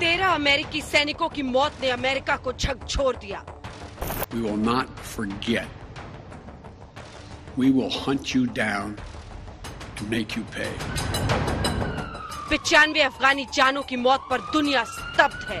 तेरह अमेरिकी सैनिकों की मौत ने अमेरिका को झकझोर दिया We will not forget. We will hunt you down and make you pay. पिचानवे अफगानी जानों की मौत पर दुनिया स्तब्ध है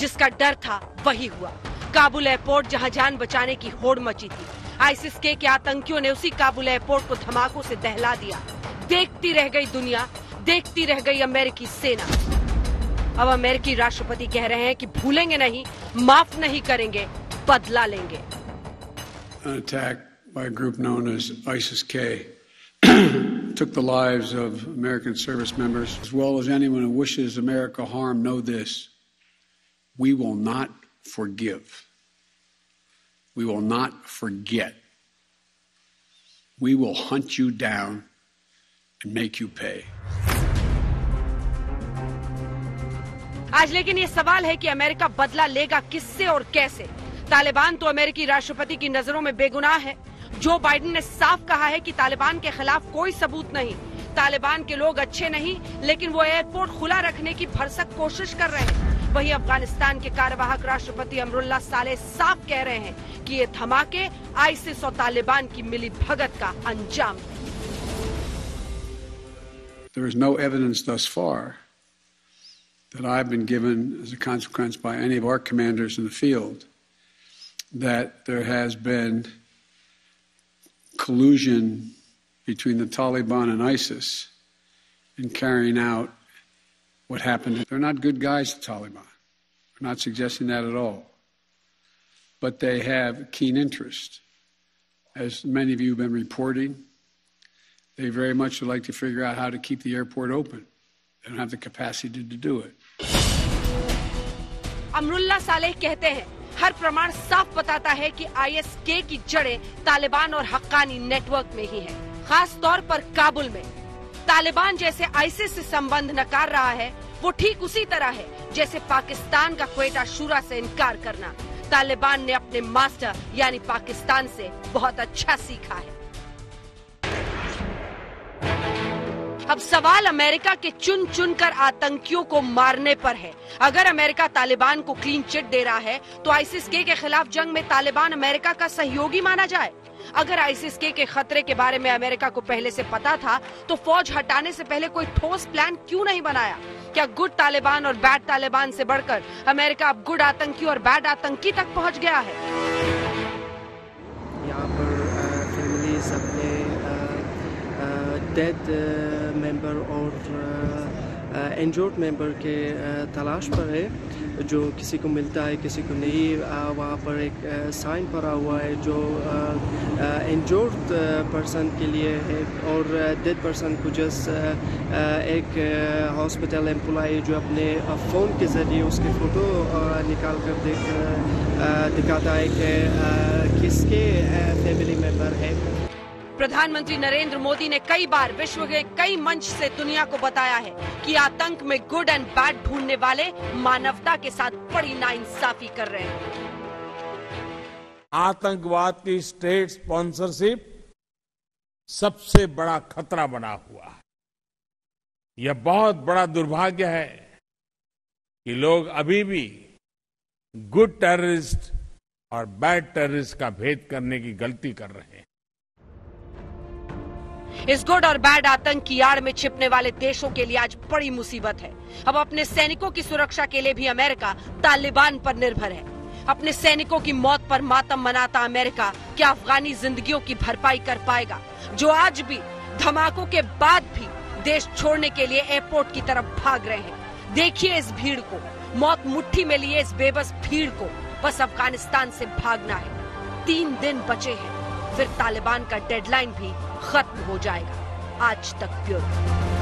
जिसका डर था वही हुआ काबुल एयरपोर्ट जहां जान बचाने की होड़ मची थी आईसिस के, आतंकियों ने उसी काबुल एयरपोर्ट को धमाकों से दहला दिया देखती रह गई दुनिया देखती रह गई अमेरिकी सेना अब अमेरिकी राष्ट्रपति कह रहे हैं कि भूलेंगे नहीं माफ़ नहीं करेंगे बदला लेंगे took the lives of American service members, as well as anyone who wishes America harm. Know this: we will not forgive. We will not forget. We will hunt you down and make you pay. आज लेकिन ये सवाल है कि America बदला लेगा किससे और कैसे तालिबान तो अमेरिकी राष्ट्रपति की नज़रों में बेगुनाह है जो बाइडेन ने साफ़ कहा है कि तालिबान के खिलाफ कोई सबूत नहीं तालिबान के लोग अच्छे नहीं लेकिन वो एयरपोर्ट खुला रखने की भरसक कोशिश कर रहे हैं वहीं अफ़गानिस्तान के कार्यवाहक राष्ट्रपति अमरुल्ला साले साफ़ कह रहे हैं कि ये धमाके आईसिस और तालिबान की मिली भगत का अंजाम There is no evidence thus far that I've been given as a consequence by any of our commanders in the field that there has been collusion between the Taliban and ISIS in carrying out what happened. They're not good guys, the Taliban. We're not suggesting that at all. But they have keen interest. As many of you have been reporting, they very much would like to figure out how to keep the airport open. They don't have the capacity to do it. Amrullah Saleh कहते हैं हर प्रमाण साफ बताता है कि आईएसके की जड़ें तालिबान और हक्कानी नेटवर्क में ही है खास तौर पर काबुल में। तालिबान जैसे आईसिस से संबंध नकार रहा है, वो ठीक उसी तरह है, जैसे पाकिस्तान का क्वेटा शूरा से इनकार करना। तालिबान ने अपने मास्टर, यानी पाकिस्तान से बहुत अच्छा सीखा है। अब सवाल अमेरिका के चुन चुन कर आतंकियों को मारने पर है। अगर अमेरिका तालिबान को क्लीन चिट दे रहा है तो आईसिस के, खिलाफ जंग में तालिबान अमेरिका का सहयोगी माना जाए। अगर आईसिस के, के खतरे के बारे में अमेरिका को पहले से पता था तो फौज हटाने से पहले कोई ठोस प्लान क्यों नहीं बनाया? क्या गुड तालिबान और बैड तालिबान से बढ़कर अमेरिका अब गुड आतंकी और बैड आतंकी तक पहुँच गया है? यहाँ पर फैमिलीज़ अपने डेड मेंबर और इंजोर्ड मेंबर के तलाश पर है, जो किसी को मिलता है, किसी को नहीं वहाँ पर एक साइन पड़ा हुआ है जो इंजोर्ड पर्सन के लिए है और डेड पर्सन को जस्ट एक हॉस्पिटल एम्प्लॉय जो अपने फ़ोन के ज़रिए उसके फ़ोटो निकाल कर देख दिखाता है कि किसके फैमिली मेंबर है। प्रधानमंत्री नरेंद्र मोदी ने कई बार विश्व के कई मंच से दुनिया को बताया है कि आतंक में गुड एंड बैड ढूँढने वाले मानवता के साथ बड़ी नाइंसाफी कर रहे हैं। आतंकवाद की स्टेट स्पॉन्सरशिप सबसे बड़ा खतरा बना हुआ है। यह बहुत बड़ा दुर्भाग्य है कि लोग अभी भी गुड टेररिस्ट और बैड टेररिस्ट का भेद करने की गलती कर रहे हैं। इस गुड और बैड आतंक की आड़ में छिपने वाले देशों के लिए आज बड़ी मुसीबत है। अब अपने सैनिकों की सुरक्षा के लिए भी अमेरिका तालिबान पर निर्भर है। अपने सैनिकों की मौत पर मातम मनाता अमेरिका क्या अफगानी जिंदगियों की भरपाई कर पाएगा, जो आज भी धमाकों के बाद भी देश छोड़ने के लिए एयरपोर्ट की तरफ़ भाग रहे हैं। देखिए इस भीड़ को, मौत मुट्ठी में लिए इस बेबस भीड़ को, बस अफ़गानिस्तान से भागना है। तीन दिन बचे हैं, फिर तालिबान का डेडलाइन भी खत्म हो जाएगा। आज तक ब्यूरो।